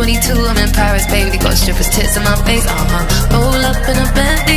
22, I'm in Paris, baby. Got strippers' tits in my face, uh huh. Roll up in a bed.